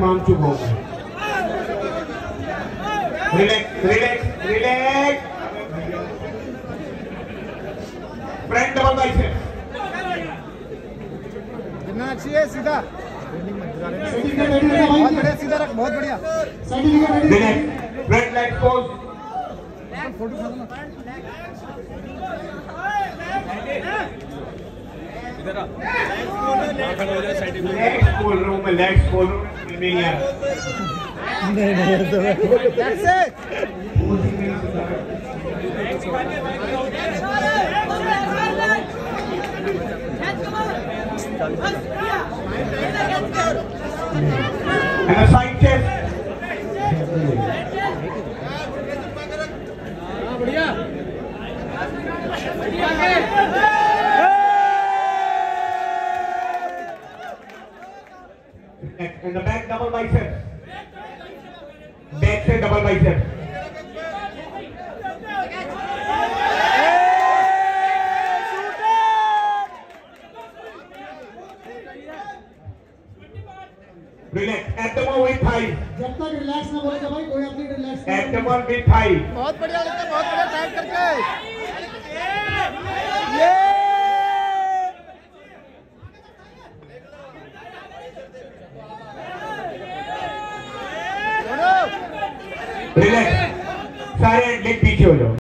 माम चुप हो relax relax relax front double biceps गिरना अच्छी है सीधा बहुत बढ़िया सीधा रख बहुत बढ़िया फ्रंट लेग पोज फ़ोटो खा लो नहीं नहीं नहीं chest बढ़िया। And the back double biceps back से double biceps Relax. Abdomen with thigh. जब तक रिलैक्स ना बोलेगा भाई कोई अपनी रिलैक्स Abdomen with thigh. बहुत बढ़िया लगता है बहुत बढ़िया टाइट करके Relax. सारे लेग पीछे हो जाओ